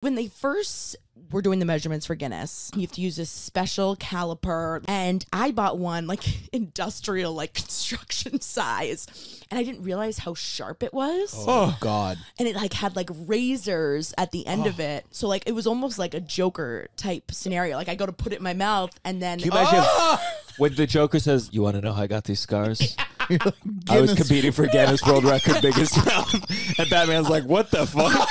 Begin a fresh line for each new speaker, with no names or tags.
When they first were doing the measurements for Guinness, you have to use a special caliper. And I bought one like industrial, like construction size. And I didn't realize how sharp it was.
Oh God.
And it like had like razors at the end of it. So like it was almost like a Joker type scenario. Like I go to put it in my mouth and then
Can you imagine when the Joker says, "You want to know how I got these scars? I was competing for Guinness World Record biggest mouth," and Batman's like, "What the fuck?"